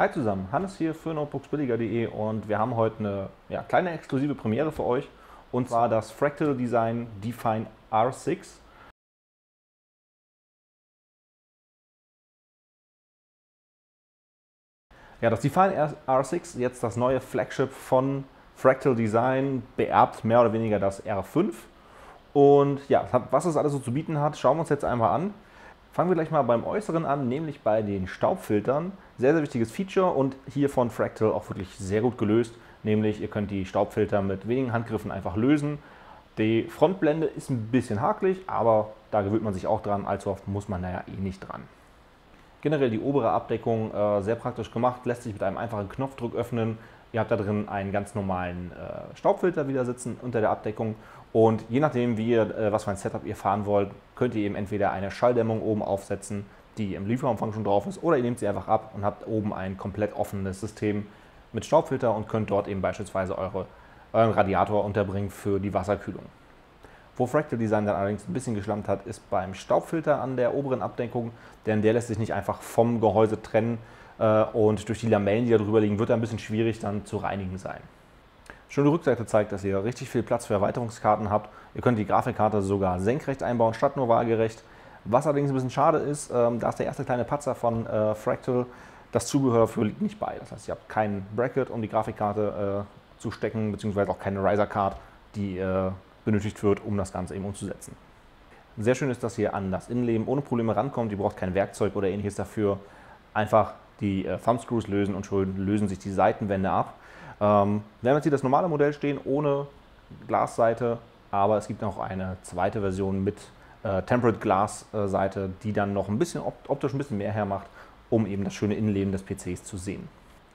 Hi zusammen, Hannes hier für notebooksbilliger.de und wir haben heute eine ja, kleine exklusive Premiere für euch und zwar das Fractal Design Define R6. Ja, das Define R6, jetzt das neue Flagship von Fractal Design, beerbt mehr oder weniger das R5. Und ja, was es alles so zu bieten hat, schauen wir uns jetzt einmal an. Fangen wir gleich mal beim Äußeren an, nämlich bei den Staubfiltern. Sehr, sehr wichtiges Feature und hier von Fractal auch wirklich sehr gut gelöst. Nämlich ihr könnt die Staubfilter mit wenigen Handgriffen einfach lösen. Die Frontblende ist ein bisschen hakelig, aber da gewöhnt man sich auch dran. Allzu oft muss man da ja eh nicht dran. Generell die obere Abdeckung äh, sehr praktisch gemacht, lässt sich mit einem einfachen Knopfdruck öffnen. Ihr habt da drin einen ganz normalen äh, Staubfilter wieder sitzen unter der Abdeckung und je nachdem, wie ihr, äh, was für ein Setup ihr fahren wollt, könnt ihr eben entweder eine Schalldämmung oben aufsetzen, die im Lieferumfang schon drauf ist, oder ihr nehmt sie einfach ab und habt oben ein komplett offenes System mit Staubfilter und könnt dort eben beispielsweise eure, euren Radiator unterbringen für die Wasserkühlung. Wo Fractal Design dann allerdings ein bisschen geschlampt hat, ist beim Staubfilter an der oberen Abdeckung, denn der lässt sich nicht einfach vom Gehäuse trennen und durch die Lamellen, die da drüber liegen, wird er ein bisschen schwierig dann zu reinigen sein. Schon die Rückseite zeigt, dass ihr richtig viel Platz für Erweiterungskarten habt. Ihr könnt die Grafikkarte sogar senkrecht einbauen, statt nur waagerecht. Was allerdings ein bisschen schade ist, ähm, da ist der erste kleine Patzer von äh, Fractal. Das Zubehör dafür liegt nicht bei. Das heißt, ihr habt kein Bracket, um die Grafikkarte äh, zu stecken, beziehungsweise auch keine Riser-Card, die äh, benötigt wird, um das Ganze eben umzusetzen. Sehr schön ist, dass ihr an das Innenleben ohne Probleme rankommt. Ihr braucht kein Werkzeug oder ähnliches dafür. Einfach die äh, Thumbscrews lösen und schon lösen sich die Seitenwände ab. Ähm, wir haben jetzt hier das normale Modell stehen, ohne Glasseite, aber es gibt noch eine zweite Version mit äh, Temperate Glass äh, Seite, die dann noch ein bisschen optisch ein bisschen mehr hermacht, um eben das schöne Innenleben des PCs zu sehen.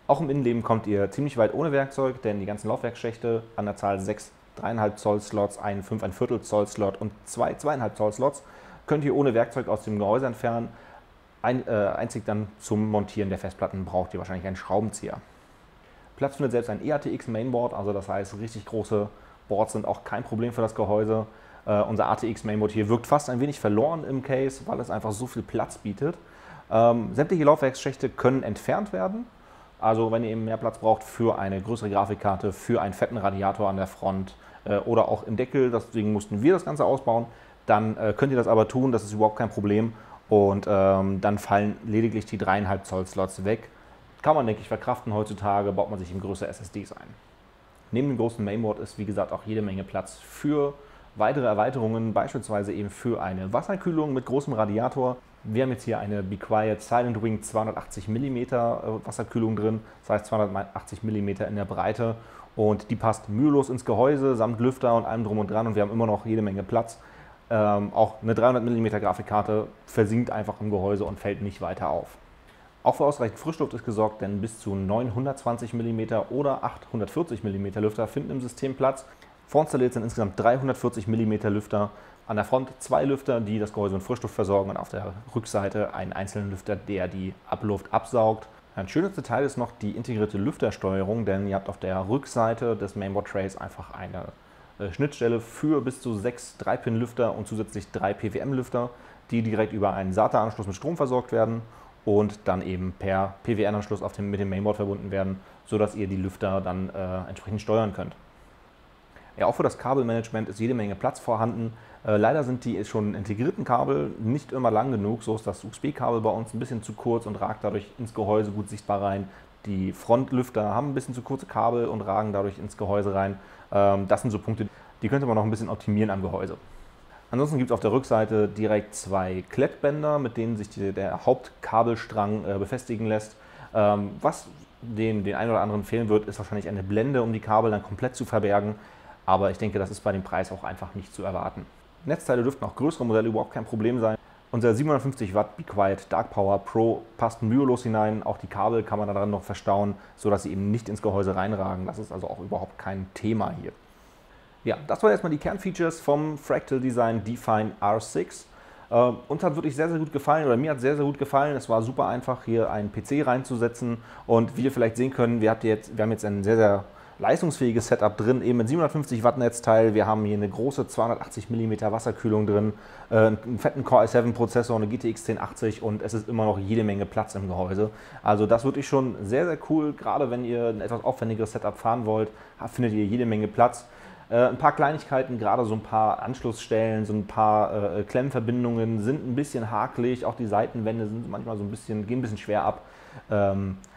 Auch im Innenleben kommt ihr ziemlich weit ohne Werkzeug, denn die ganzen Laufwerksschächte an der Zahl 6 3,5 Zoll Slots, ein 5, ein Viertel Zoll Slot und zwei 2,5 Zoll Slots könnt ihr ohne Werkzeug aus dem Gehäuse entfernen. Ein, äh, einzig dann zum Montieren der Festplatten braucht ihr wahrscheinlich einen Schraubenzieher. Platz findet selbst ein EATX Mainboard, also das heißt, richtig große Boards sind auch kein Problem für das Gehäuse. Uh, unser ATX Mainboard hier wirkt fast ein wenig verloren im Case, weil es einfach so viel Platz bietet. Ähm, sämtliche Laufwerksschächte können entfernt werden. Also wenn ihr eben mehr Platz braucht für eine größere Grafikkarte, für einen fetten Radiator an der Front, äh, oder auch im Deckel, deswegen mussten wir das Ganze ausbauen. Dann äh, könnt ihr das aber tun, das ist überhaupt kein Problem. Und ähm, dann fallen lediglich die 3,5 Zoll Slots weg. Kann man, denke ich, verkraften heutzutage, baut man sich eben größere SSDs ein. Neben dem großen Mainboard ist, wie gesagt, auch jede Menge Platz für weitere Erweiterungen, beispielsweise eben für eine Wasserkühlung mit großem Radiator. Wir haben jetzt hier eine Be Quiet Silent Wing 280 mm Wasserkühlung drin, das heißt 280 mm in der Breite und die passt mühelos ins Gehäuse samt Lüfter und allem drum und dran und wir haben immer noch jede Menge Platz. Ähm, auch eine 300 mm Grafikkarte versinkt einfach im Gehäuse und fällt nicht weiter auf. Auch für ausreichend Frischluft ist gesorgt, denn bis zu 920 mm oder 840 mm Lüfter finden im System Platz. Vorinstalliert sind insgesamt 340 mm Lüfter. An der Front zwei Lüfter, die das Gehäuse mit Frischluft versorgen und auf der Rückseite einen einzelnen Lüfter, der die Abluft absaugt. Ein schönes Detail ist noch die integrierte Lüftersteuerung, denn ihr habt auf der Rückseite des Mainboard Trays einfach eine Schnittstelle für bis zu sechs 3-Pin-Lüfter und zusätzlich drei PWM-Lüfter, die direkt über einen SATA-Anschluss mit Strom versorgt werden und dann eben per PWN-Anschluss mit dem Mainboard verbunden werden, sodass ihr die Lüfter dann äh, entsprechend steuern könnt. Ja, auch für das Kabelmanagement ist jede Menge Platz vorhanden. Äh, leider sind die schon integrierten Kabel nicht immer lang genug. So ist das USB-Kabel bei uns ein bisschen zu kurz und ragt dadurch ins Gehäuse gut sichtbar rein. Die Frontlüfter haben ein bisschen zu kurze Kabel und ragen dadurch ins Gehäuse rein. Ähm, das sind so Punkte, die könnte man noch ein bisschen optimieren am Gehäuse. Ansonsten gibt es auf der Rückseite direkt zwei Klettbänder, mit denen sich die, der Hauptkabelstrang äh, befestigen lässt. Ähm, was dem den einen oder anderen fehlen wird, ist wahrscheinlich eine Blende, um die Kabel dann komplett zu verbergen. Aber ich denke, das ist bei dem Preis auch einfach nicht zu erwarten. Netzteile dürften auch größere Modelle überhaupt kein Problem sein. Unser 750 Watt Be Quiet Dark Power Pro passt mühelos hinein. Auch die Kabel kann man daran noch verstauen, sodass sie eben nicht ins Gehäuse reinragen. Das ist also auch überhaupt kein Thema hier. Ja, das waren erstmal die Kernfeatures vom Fractal Design Define R6. Äh, uns hat wirklich sehr, sehr gut gefallen oder mir hat sehr, sehr gut gefallen. Es war super einfach, hier einen PC reinzusetzen und wie ihr vielleicht sehen können, wir, jetzt, wir haben jetzt einen sehr, sehr leistungsfähiges Setup drin, eben mit 750 Watt Netzteil. Wir haben hier eine große 280 mm Wasserkühlung drin, äh, einen fetten Core i7 Prozessor, eine GTX 1080 und es ist immer noch jede Menge Platz im Gehäuse. Also das wirklich schon sehr, sehr cool. Gerade wenn ihr ein etwas aufwendigeres Setup fahren wollt, findet ihr jede Menge Platz. Äh, ein paar Kleinigkeiten, gerade so ein paar Anschlussstellen, so ein paar äh, Klemmverbindungen sind ein bisschen hakelig. Auch die Seitenwände sind manchmal so ein bisschen, gehen ein bisschen schwer ab.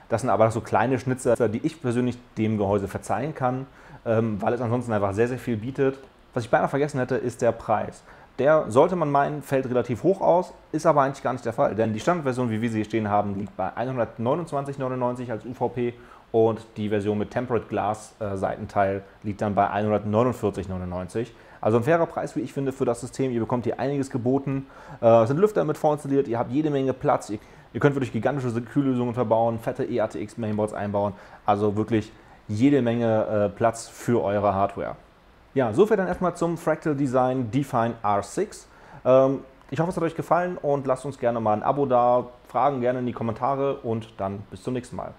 Das sind aber so kleine Schnitzer, die ich persönlich dem Gehäuse verzeihen kann, ähm, weil es ansonsten einfach sehr, sehr viel bietet. Was ich beinahe vergessen hätte, ist der Preis. Der, sollte man meinen, fällt relativ hoch aus, ist aber eigentlich gar nicht der Fall. Denn die Standardversion, wie wir sie hier stehen haben, liegt bei 129,99 als UVP und die Version mit Temperate Glass äh, Seitenteil liegt dann bei 149,99. Also ein fairer Preis, wie ich finde, für das System. Ihr bekommt hier einiges geboten. Äh, es sind Lüfter mit vorinstalliert, ihr habt jede Menge Platz. Ihr, ihr könnt wirklich gigantische Kühllösungen verbauen, fette EATX Mainboards einbauen. Also wirklich jede Menge äh, Platz für eure Hardware. Ja, soviel dann erstmal zum Fractal Design Define R6. Ähm, ich hoffe, es hat euch gefallen und lasst uns gerne mal ein Abo da, Fragen gerne in die Kommentare und dann bis zum nächsten Mal.